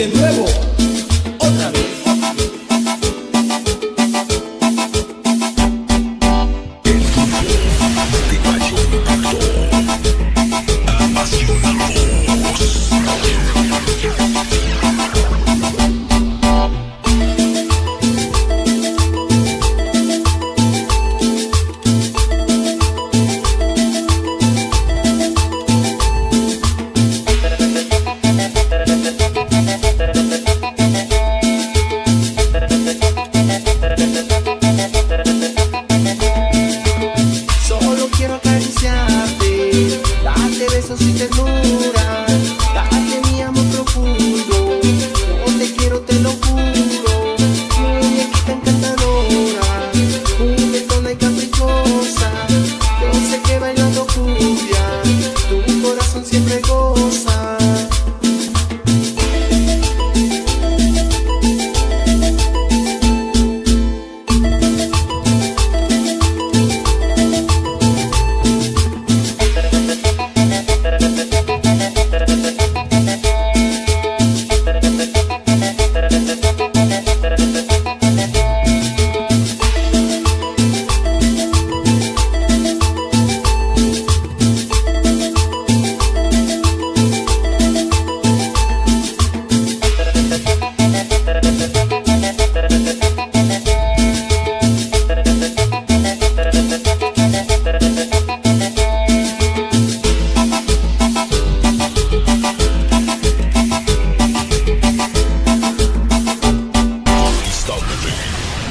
de nuevo.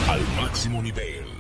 al máximo nivel.